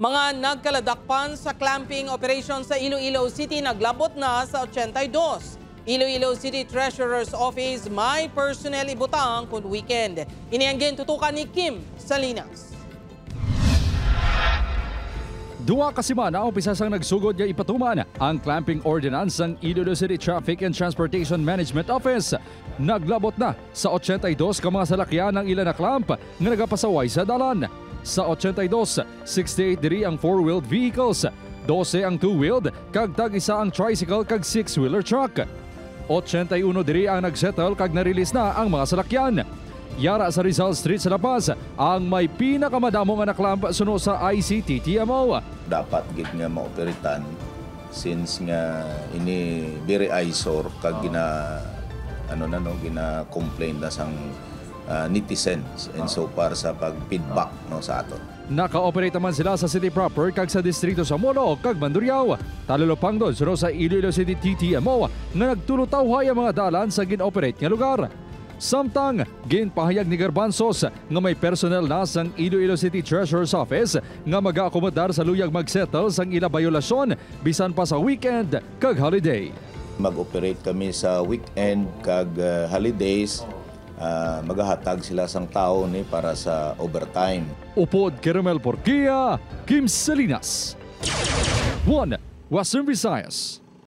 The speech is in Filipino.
Mga nagkaladakpan sa clamping operation sa Iloilo City naglabot na sa 82. Iloilo City Treasurer's Office may personnel ibutang kung weekend. Inianggin tutukan ni Kim Salinas. Duwa ka semana umpisa sang nagsugod nga ipatuman ang clamping ordinance ng Iloilo City Traffic and Transportation Management Office. Naglabot na sa 82 ka mga salakyan ng ilan na clamp nga nagapasaway sa dalan. Sa 82, 68 diri ang four-wheeled vehicles, 12 ang two-wheeled, kag tag isa ang tricycle kag six-wheeler truck. 81 diri ang nagsettle kag na-release na ang mga salakyan. Yara sa Rizal Street sa La Paz ang may pinakamadamo nga naklamp suno sa ICT-TMO. dapat gid nga maoperitan since nga ini very eyesore kag gina ano na no gina complain na sang ah, netizens and so para sa pag feedback no sa aton Naka-operate naman sila sa city proper kag sa distrito sa Molo kag Mandurriao. Talulopang doon suno sa Iloilo City TTMO nga nagtulutawhay ang mga dalan sa gin-operate nga lugar. Samtang, ginpahayag ni Garbanzos nga may personnel na sang Iloilo City Treasurer's Office nga mag-aakomodar sa luyag mag-settle sang ila bayolasyon bisan pa sa weekend kag holiday. mag-operate kami sa weekend kag ah, holidays ah, magahatag sila sang tao ni para sa overtime Upod Caramel Porquia, Kim Salinas. 1. Western Visayas.